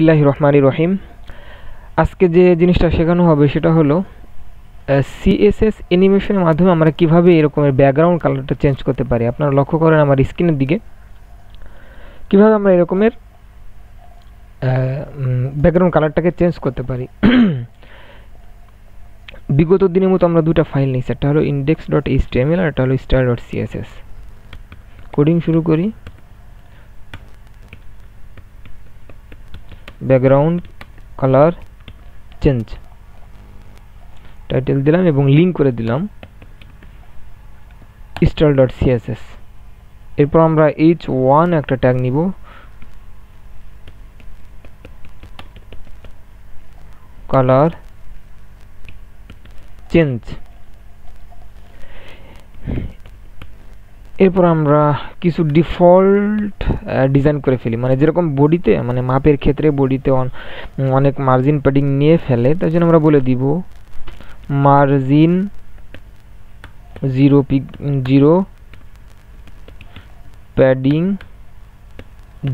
ইল্লাহ রহমানি রহিম। আজকে যে জিনিসটা শেখানো হবে সেটা হলো সিএসএস অ্যানিমেশনের মাধ্যমে আমরা কীভাবে এরকমের ব্যাকগ্রাউন্ড কালারটা চেঞ্জ করতে পারি। আপনারা লক্ষ্য করেন আমার স্ক্রিনের দিকে। কীভাবে আমরা এরকমের ব্যাকগ্রাউন্ড কালারটাকে চেঞ্জ করতে পারি। বিগত দিনের মতো আমরা দুটা ফাইল নিয়েছি। একটা হলো ইন্ডেক্স ডট এইচটিএমএল আর একটা হলো স্টার ডট সিএসএস কোডিং শুরু করি। ব্যাকগ্রাউন্ড কালার চেঞ্জ টাইটেল দিলাম এবং লিঙ্ক করে দিলাম স্টার ডট সিএসএস এরপর আমরা এইচ ওয়ান একটা ট্যাগ নিব। কালার চেঞ্জ এরপর আমরা কিছু ডিফল্ট ডিজাইন করে ফেলি। মানে যেরকম বডিতে মানে মাপের ক্ষেত্রে বডিতে অনেক মার্জিন প্যাডিং নিয়ে ফেলে তাই জন্য আমরা বলে দিব margin zero pick zero padding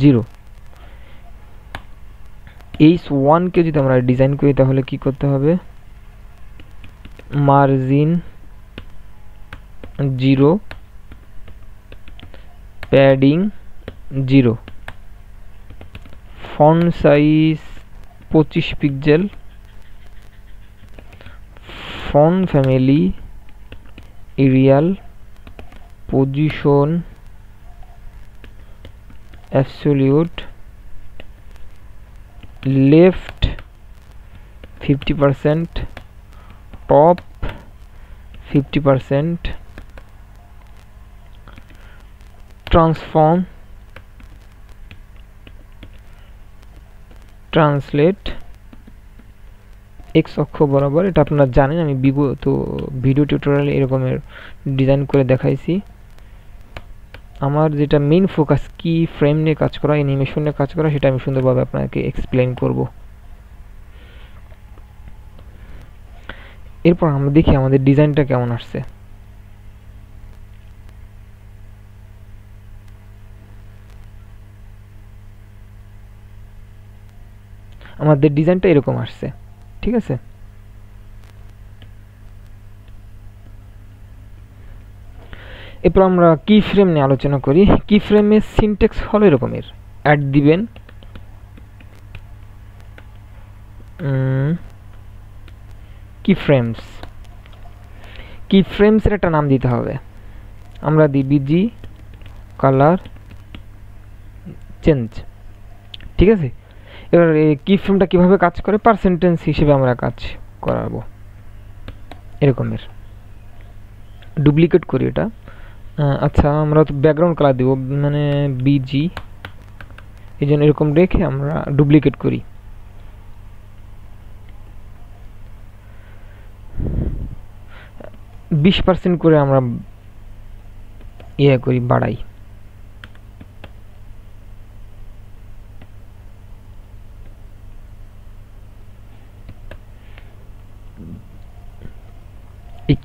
zero H ওয়ানকে যদি আমরা ডিজাইন করি, তাহলে কি করতে হবে? Margin zero padding zero font size পঁচিশ pixel font family arial position absolute left fifty percent top fifty percent transform translate X অক্ষ বরাবর, এটা আপনারা জানেন, আমি বিগত ভিডিও টিউটোরিয়ালে এরকমের ডিজাইন করে দেখাইছি। আমার যেটা মেইন ফোকাস কি ফ্রেম নিয়ে কাজ করা অ্যানিমেশন নিয়ে কাজ করা, সেটা আমি সুন্দরভাবে আপনাকে এক্সপ্লেন করব। এরপর আমরা দেখি আমাদের ডিজাইনটা কেমন আসছে। আমাদের ডিজাইনটা এরকম আসছে। ঠিক আছে? এরপর আমরা কি ফ্রেম নিয়ে আলোচনা করি। কি ফ্রেমের সিনটেক্স হলো এরকমের। অ্যাড দিবেন। কি ফ্রেমস কি ফ্রেমসের একটা নাম দিতে হবে। আমরা দিই বিজি কালার চেঞ্জ ঠিক আছে? এবার এই কি ফ্রেমটা কীভাবে কাজ করে? পার্সেন্টেন্স হিসেবে আমরা কাজ করাবো। এরকমের। ডুপ্লিকেট করি এটা। আচ্ছা আমরা তো ব্যাকগ্রাউন্ড কালার দেবো। মানে বিজি এই জন্য এরকম রেখে আমরা ডুপ্লিকেট করি। বিশ পার্সেন্ট করে আমরা ইয়ে করি, বাড়াই।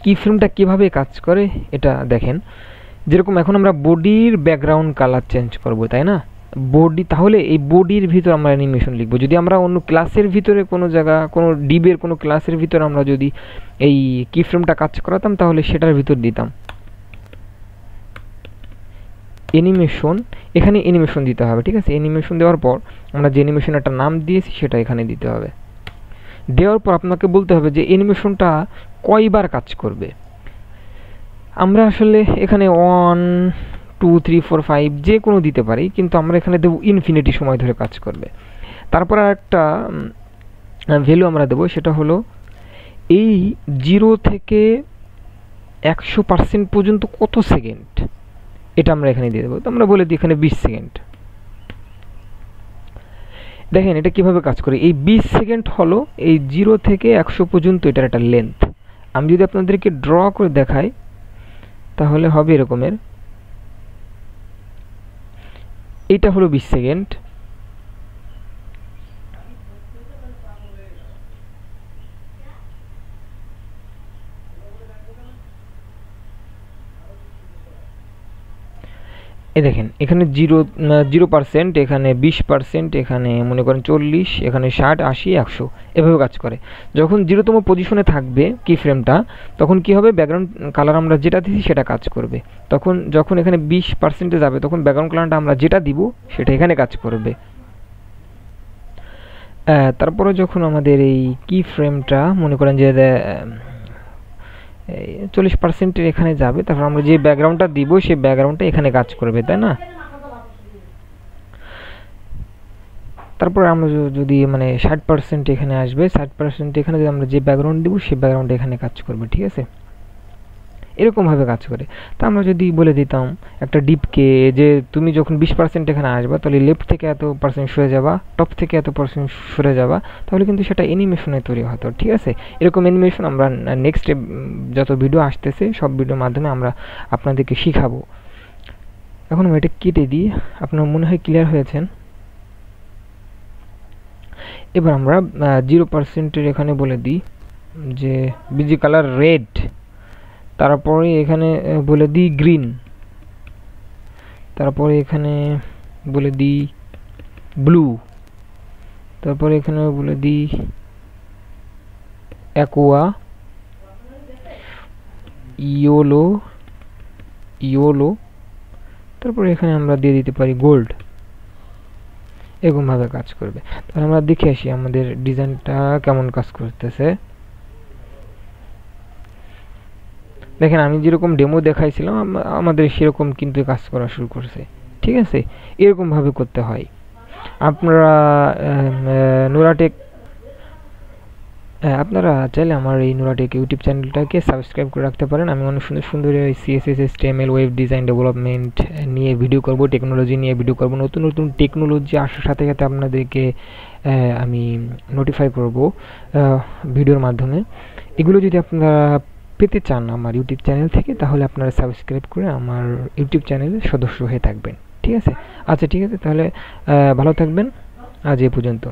কি ফিল্মটা কীভাবে কাজ করে, এটা দেখেন। যেরকম এখন আমরা বডির ব্যাকগ্রাউন্ড কালার চেঞ্জ করব, তাই না? বডি তাহলে এই বডির ভিতর আমরা অ্যানিমেশন লিখব। যদি আমরা অন্য ক্লাসের ভিতরে কোনো জায়গা, কোনো ডিবের কোনো ক্লাসের ভিতর আমরা যদি এই কি ফ্রেমটা কাজ করাতাম, তাহলে সেটার ভিতর দিতাম। অ্যানিমেশন এখানে অ্যানিমেশন দিতে হবে, ঠিক আছে? অ্যানিমেশন দেওয়ার পর আমরা যে অ্যানিমেশন একটা নাম দিয়েছি, সেটা এখানে দিতে হবে। দেওয়ার পর আপনাকে বলতে হবে যে অ্যানিমেশনটা কয়বার কাজ করবে। আমরা আসলে এখানে one two three four five যে কোনো দিতে পারি, কিন্তু আমরা এখানে দেবো ইনফিনিটি সময় ধরে কাজ করবে। তারপর একটা ভ্যালু আমরা দেবো, সেটা হলো এই জিরো থেকে একশো পার্সেন্ট পর্যন্ত কত সেকেন্ড এটা আমরা এখানে দিয়ে দেবো। তো আমরা বলে দিই এখানে বিশ সেকেন্ড দেখেন এটা কীভাবে কাজ করে? এই বিশ সেকেন্ড হলো এই জিরো থেকে একশো পর্যন্ত এটার একটা লেন্থ আমি যদি আপনাদেরকে ড্র করে দেখাই তাহলে হবে এরকমের। এটা হলো বিশ সেকেন্ড এ দেখেন, এখানে জিরো জিরো পার্সেন্ট এখানে বিশ পার্সেন্ট এখানে মনে করেন চল্লিশ, এখানে ষাট, আশি, একশো, এভাবে কাজ করে। যখন জিরোতম পজিশনে থাকবে কি ফ্রেমটা তখন কি হবে? ব্যাকগ্রাউন্ড কালার আমরা যেটা দিচ্ছি সেটা কাজ করবে। তখন যখন এখানে বিশ পার্সেন্টে যাবে, তখন ব্যাকগ্রাউন্ড কালারটা আমরা যেটা দিব, সেটা এখানে কাজ করবে। তারপরে যখন আমাদের এই কি ফ্রেমটা মনে করেন যে চল্লিশ পার্সেন্টের এখানে যাবে, তারপর আমরা যে ব্যাকগ্রাউন্ডটা দিব, সেই ব্যাকগ্রাউন্ডটা এখানে কাজ করবে, তাই না? তারপর আমরা যদি মানে ষাট পার্সেন্ট এখানে আসবে, ষাট পার্সেন্ট এখানে যদি আমরা যে ব্যাকগ্রাউন্ড দিব, সেই ব্যাকগ্রাউন্ড এখানে কাজ করবে, ঠিক আছে? এরকমভাবে কাজ করে। তা আমরা যদি বলে দিতাম একটা ডিপকে যে তুমি যখন বিশ পার্সেন্ট এখানে আসবা, তাহলে লেফট থেকে এত পার্সেন্ট সরে যাবা টপ থেকে এত পার্সেন্ট সরে যাবা, তাহলে কিন্তু সেটা অ্যানিমেশনে তৈরি হতো, ঠিক আছে? এরকম অ্যানিমেশন আমরা নেক্সট যত ভিডিও আসতেছে, সব ভিডিওর মাধ্যমে আমরা আপনাদেরকে শিখাবো। এখন আমি এটা কেটে দিই, আপনার মনে হয় ক্লিয়ার হয়েছেন? এবার আমরা জিরো পার্সেন্টের এখানে বলে দিই যে বিজি কালার রেড তারপরে এখানে বলে দিই গ্রিন তারপরে এখানে বলে দিই ব্লু তারপরে এখানে বলে দিই অ্যাকোয়া ইয়োলো ইয়োলো তারপরে এখানে আমরা দিয়ে দিতে পারি গোল্ড এরকমভাবে কাজ করবে। তাহলে আমরা দেখে আসি আমাদের ডিজাইনটা কেমন কাজ করতেছে। দেখেন, আমি যেরকম ডেমো দেখাইছিলাম আমাদের সেরকম কিন্তু কাজ করা শুরু করছে। ঠিক আছে? এরকমভাবে করতে হয়। আপনারা নোরাটেক আপনারা চাইলে আমার এই নোরাটেক ইউটিউব চ্যানেলটাকে সাবস্ক্রাইব করে রাখতে পারেন। আমি অনেক সুন্দর সুন্দর ওই সিএসএস এস টিএমএল ওয়েব ডিজাইন ডেভেলপমেন্ট নিয়ে ভিডিও করব টেকনোলজি নিয়ে ভিডিও করব। নতুন নতুন টেকনোলজি আসার সাথে সাথে আপনাদেরকে আমি নোটিফাই করব ভিডিওর মাধ্যমে। এগুলো যদি আপনারা পেতে চান আমার ইউটিউব চ্যানেল থেকে, তাহলে আপনারা সাবস্ক্রাইব করে আমার ইউটিউব চ্যানেলের সদস্য হয়ে থাকবেন। ঠিক আছে? আচ্ছা ঠিক আছে, তাহলে ভালো থাকবেন। আজ এ পর্যন্ত।